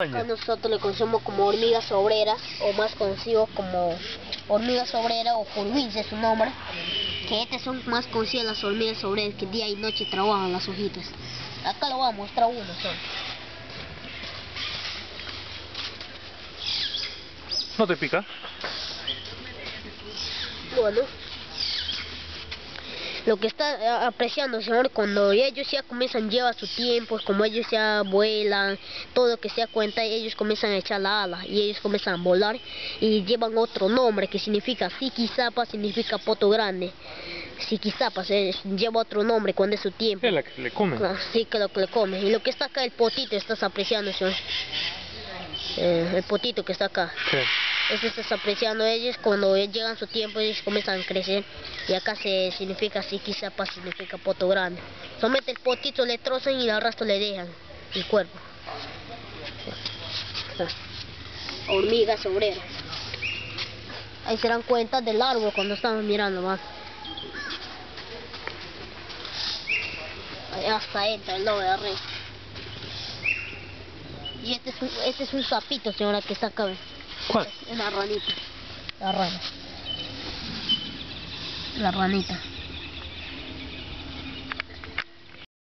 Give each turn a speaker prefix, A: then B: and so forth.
A: Acá nosotros le conocemos como hormigas obreras, o más conocido como hormigas obreras o purwins es su nombre. Que estas son más conocidas las hormigas obreras que día y noche trabajan las hojitas. Acá lo voy a mostrar uno solo.
B: ¿No te pica?
A: Bueno, lo que está eh, apreciando, señor, cuando ellos ya comienzan, lleva su tiempo, como ellos ya vuelan, todo lo que se da cuenta, ellos comienzan a echar la ala y ellos comienzan a volar y llevan otro nombre que significa Siquizapa, significa poto grande. Siquizapa se lleva otro nombre cuando es su tiempo.
B: Es la que le comen.
A: Ah, Sí, que lo que le come. Y lo que está acá, el potito, estás apreciando, señor. Eh, el potito que está acá.
B: Sí.
A: Eso estás apreciando. Ellos cuando llegan su tiempo ellos comienzan a crecer. Y acá se significa así quizá pa significa poto grande. Solamente el potito le trozan y el resto le dejan el cuerpo. Hormigas obreras. Ahí se dan cuenta del árbol cuando estamos mirando más hasta entra el lobo de rey y este es un, este es un sapito señora que está acá.
B: ¿Cuál?
A: La ranita. La rana. La ranita.